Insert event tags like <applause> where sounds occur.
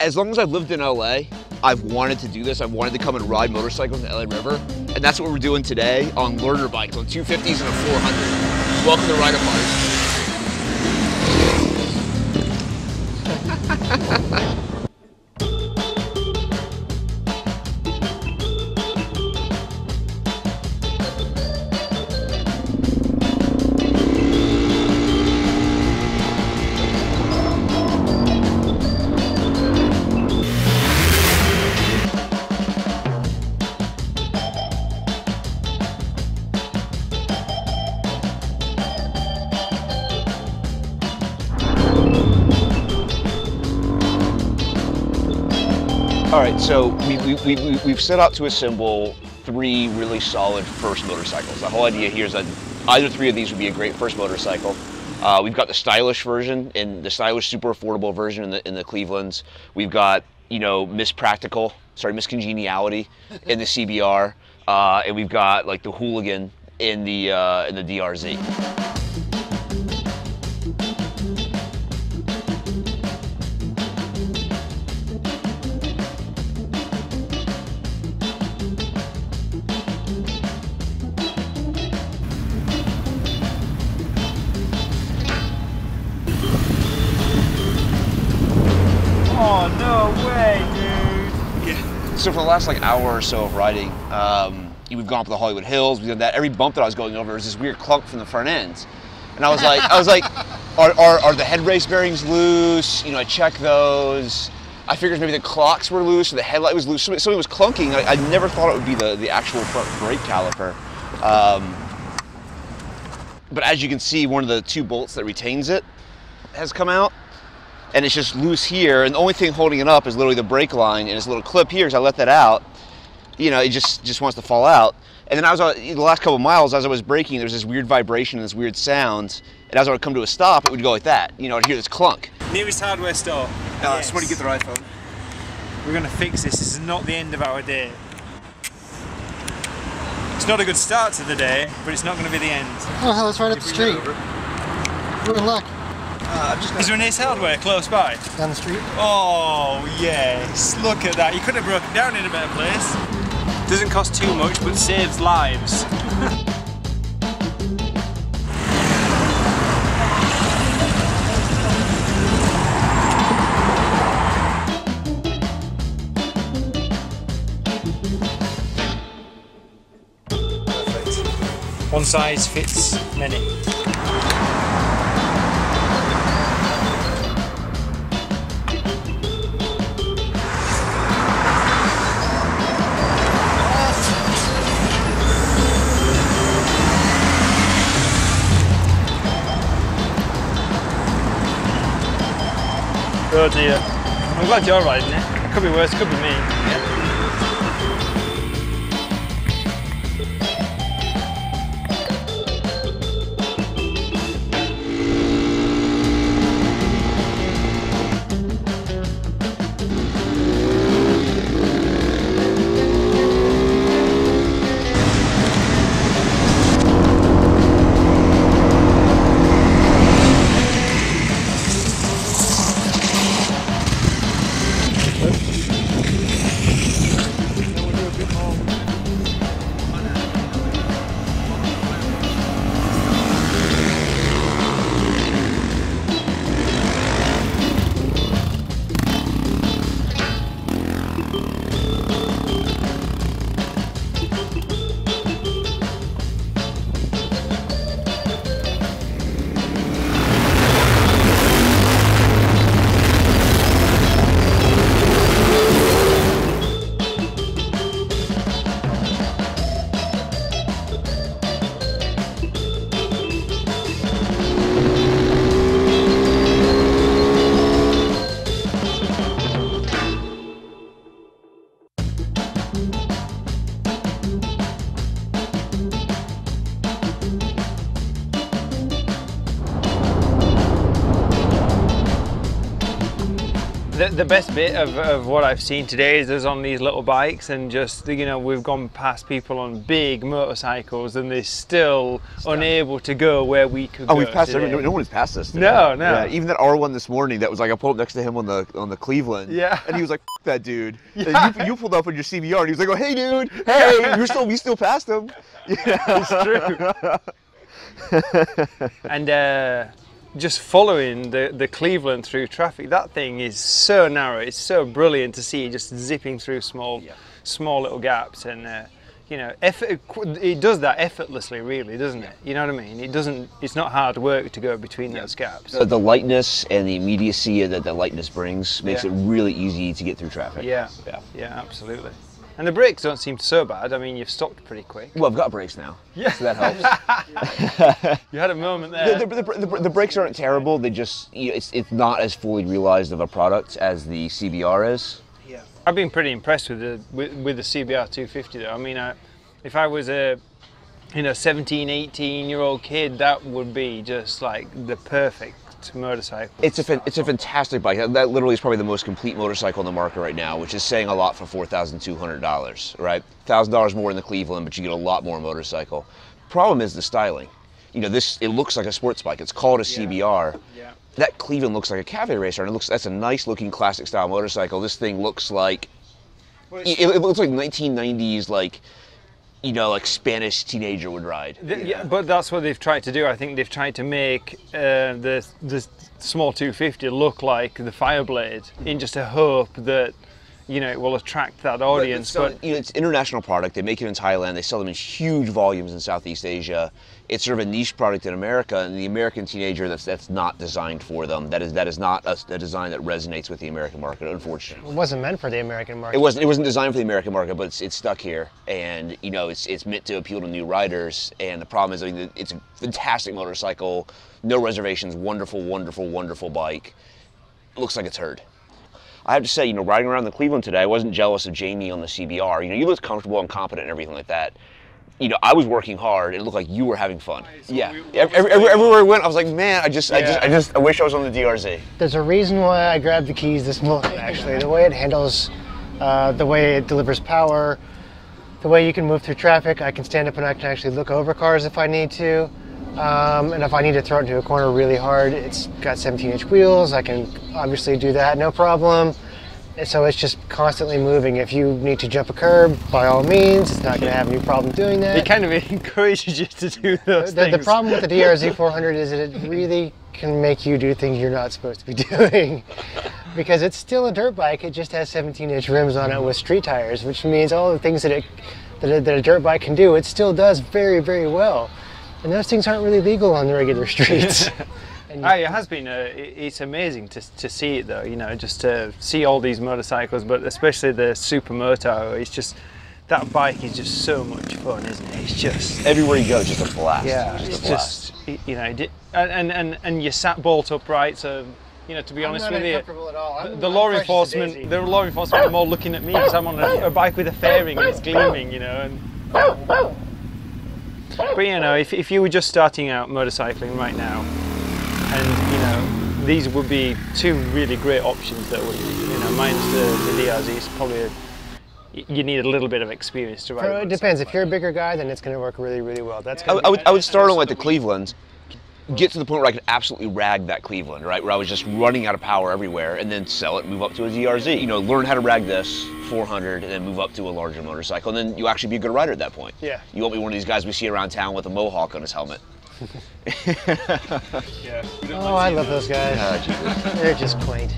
as long as I've lived in LA, I've wanted to do this. I've wanted to come and ride motorcycles in the LA River. And that's what we're doing today on learner bikes, on 250s and a 400. Welcome to Rider All right, so we, we, we, we've set out to assemble three really solid first motorcycles. The whole idea here is that either three of these would be a great first motorcycle. Uh, we've got the stylish version and the stylish super affordable version in the, in the Clevelands. We've got, you know, Miss Practical, sorry, Miss Congeniality <laughs> in the CBR. Uh, and we've got like the Hooligan in the, uh, in the DRZ. Oh, no way, dude. Yeah. So for the last like hour or so of riding, um, we've gone up the Hollywood Hills. We've done that. Every bump that I was going over was this weird clunk from the front ends, and I was like, I was like, <laughs> are, are, are the head race bearings loose? You know, I check those. I figured maybe the clocks were loose or the headlight was loose. Something, something was clunking. I, I, never thought it would be the, the actual front brake caliper. Um, but as you can see, one of the two bolts that retains it has come out and it's just loose here. And the only thing holding it up is literally the brake line and this little clip here. As I let that out, you know, it just just wants to fall out. And then I was uh, the last couple miles as I was braking, there's this weird vibration and this weird sound. And as I would come to a stop, it would go like that. You know, I'd hear this clunk. Nearest hardware store. Uh, yes. Somebody get their iPhone. We're gonna fix this. This is not the end of our day. It's not a good start to the day, but it's not going to be the end. Oh hell, it's right up the street. We're in luck. Uh, Is there an Ace Hardware close by? Down the street? Oh, yes. Look at that. You could have broken down in a better place. Doesn't cost too much, but saves lives. One size fits many. Dear. I'm glad you're riding it. Could be worse, could be me. Yeah. The best bit of, of what I've seen today is us on these little bikes and just you know we've gone past people on big motorcycles and they're still unable to go where we could Oh, go we've passed today. every, no, one's passed us. Today. No, no. Yeah, even that R1 this morning, that was like I pulled up next to him on the on the Cleveland. Yeah. And he was like, F- that dude. <laughs> And Yeah. you, you pulled up on your CBR, and he was like, oh, hey, dude. <laughs> Hey, you're still we still passed him. Yeah. <laughs> It's true. and uh, just following the, the Cleveland through traffic, that thing is so narrow. It's so brilliant to see just zipping through small, small little gaps, and uh, you know, effort, it does that effortlessly, really, doesn't it? You know what I mean? It doesn't. It's not hard work to go between those gaps. The, the lightness and the immediacy that the lightness brings makes Yeah. it really easy to get through traffic. Yeah, Yeah. yeah, absolutely. And the brakes don't seem so bad. I mean, you've stopped pretty quick. Well, I've got brakes now. Yeah. So that helps. <laughs> You had a moment there. the, the, the, the, the brakes aren't terrible. They just, you know, it's, it's not as fully realized of a product as the CBR is. Yeah. I've been pretty impressed with the with, with the CBR 250 though. I mean, I, if I was a you know 17, 18 year old kid, that would be just like the perfect motorcycle. It's a it's a fantastic bike. That, that literally is probably the most complete motorcycle in the market right now, which is saying a lot for four thousand two hundred dollars. Right, thousand dollars more in the Cleveland, but you get a lot more motorcycle. Problem is the styling. You know, this it looks like a sports bike. It's called a CBR. Yeah. That Cleveland looks like a cafe racer, and it looks that's a nice looking classic style motorcycle. This thing looks like it, it looks like 1990s like you know like Spanish teenager would ride. Th- yeah, but that's what they've tried to do. I think they've tried to make uh, the the small 250 look like the Fireblade in just a hope that you know it will attract that audience. But, it's, you know, it's an international product. They make it in Thailand. They sell them in huge volumes in Southeast Asia. It's sort of a niche product in America, and the American teenager that's that's not designed for them. That is that is not a, a design that resonates with the American market, unfortunately. It wasn't meant for the American market. It wasn't it wasn't designed for the American market, but it's, it's stuck here, and you know it's it's meant to appeal to new riders. And the problem is, I mean, it's a fantastic motorcycle, no reservations, wonderful, wonderful, wonderful bike. looks like it's herd. I have to say, you know, riding around the Cleveland today, I wasn't jealous of Jamie on the CBR. You know, you looked comfortable and competent and everything like that. You know, I was working hard. It looked like you were having fun. yeah. Every, every, everywhere I went, I was like, man, I just, I just, I just, I wish I was on the DRZ. There's a reason why I grabbed the keys this morning, actually. The way it handles, uh, the way it delivers power, the way you can move through traffic. I can stand up and I can actually look over cars if I need to. Um, and if I need to throw it into a corner really hard, it's got 17 inch wheels. I can obviously do that, no problem. And so it's just constantly moving. If you need to jump a curb, by all means, it's not going to have any problem doing that. It kind of <laughs> encourages you to do those The, things. the problem with the DRZ <laughs> 400 is that it really can make you do things you're not supposed to be <laughs> doing. because it's still a dirt bike, it just has 17 inch rims on it with street tires, which means all the things that, it, that, a, that a dirt bike can do, it still does very, very well. And those things aren't really legal on the regular <laughs> streets. <laughs> and Ah, it has been. Uh, it- it's amazing to, to see it though. You know, just to see all these motorcycles, but especially the Supermoto. It's just that bike is just so much fun, isn't it? It's just Everywhere you go, just a blast. yeah, just it's a blast. just you know, and and and you sat bolt upright. So you know, to be honest I'm not with you. at all. The, I'm- the I'm law fresh as a enforcement, the law enforcement are more looking at me because I'm on a, a bike with a fairing and it's gleaming, you know. And <laughs> but you know, if, if you were just starting out motorcycling right now, and you know, these would be two really great options that would, you know, minus the, the DRZ, it's probably a, y- you need a little bit of experience to ride. It depends. If you're a bigger guy, then it's going to work really, really well. That's I, gonna I would, I would start on like the Cleveland, get to the point where I could absolutely rag that Cleveland, right? Where I was just running out of power everywhere, and then sell it, move up to a DRZ. You know, learn how to rag this 400, and then move up to a larger motorcycle, and then you actually be a good rider at that point. Yeah. You won't be one of these guys we see around town with a mohawk on his helmet. <laughs> Yeah. Oh, I love those guys. <laughs> Ah, Jesus. They're just quaint.